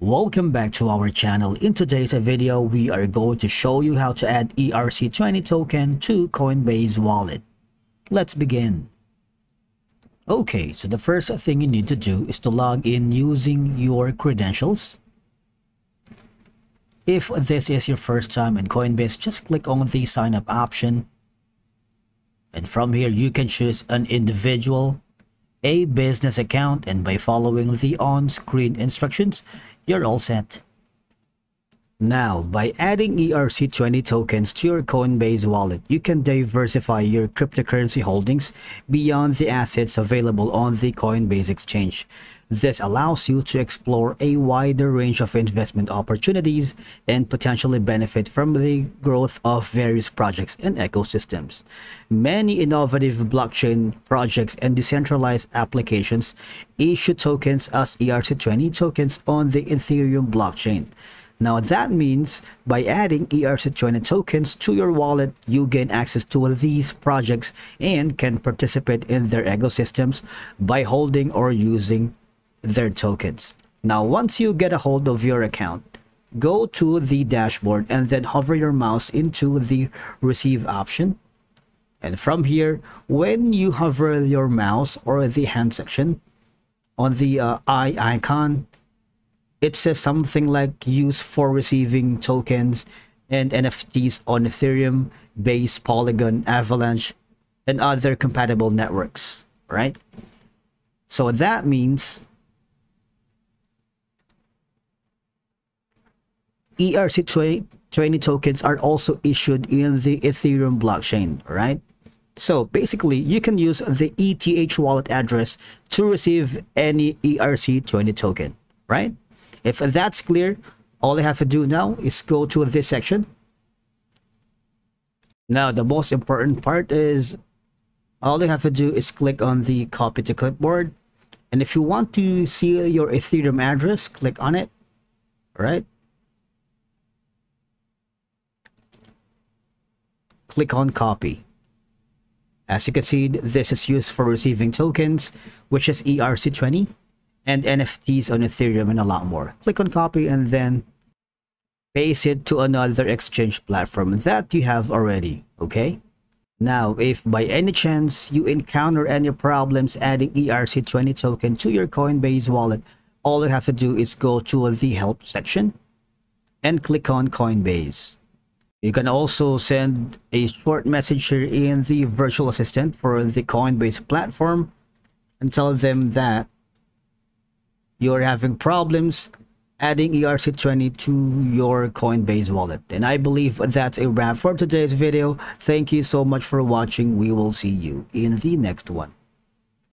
Welcome back to our channel. In today's video, we are going to show you how to add ERC20 token to Coinbase wallet. Let's begin. Okay, so the first thing you need to do is to log in using your credentials. If this is your first time in Coinbase, just click on the sign up option. And from here, you can choose an individual, a business account, and by following the on-screen instructions, you're all set. Now, by adding ERC20 tokens to your Coinbase wallet, you can diversify your cryptocurrency holdings beyond the assets available on the Coinbase exchange. This allows you to explore a wider range of investment opportunities and potentially benefit from the growth of various projects and ecosystems. Many innovative blockchain projects and decentralized applications issue tokens as ERC20 tokens on the Ethereum blockchain. Now that means by adding ERC20 tokens to your wallet, you gain access to these projects and can participate in their ecosystems by holding or using their tokens. Now, once you get a hold of your account, go to the dashboard and then hover your mouse into the receive option. And from here, when you hover your mouse or the hand section on the uh, eye icon, it says something like use for receiving tokens and NFTs on Ethereum, Base, Polygon, Avalanche, and other compatible networks, right? So that means ERC20 tokens are also issued in the Ethereum blockchain, right? So basically, you can use the ETH wallet address to receive any ERC20 token, right? If that's clear, all you have to do now is go to this section. Now, the most important part is all you have to do is click on the copy to clipboard. And if you want to see your Ethereum address, click on it, right? click on copy. As you can see, this is used for receiving tokens, which is ERC20, and NFTs on Ethereum and a lot more. Click on copy and then paste it to another exchange platform that you have already, okay? Now, if by any chance you encounter any problems adding ERC20 token to your Coinbase wallet, all you have to do is go to the help section and click on Coinbase. You can also send a short message here in the virtual assistant for the Coinbase platform and tell them that you're having problems adding ERC20 to your Coinbase wallet. And I believe that's a wrap for today's video. Thank you so much for watching. We will see you in the next one.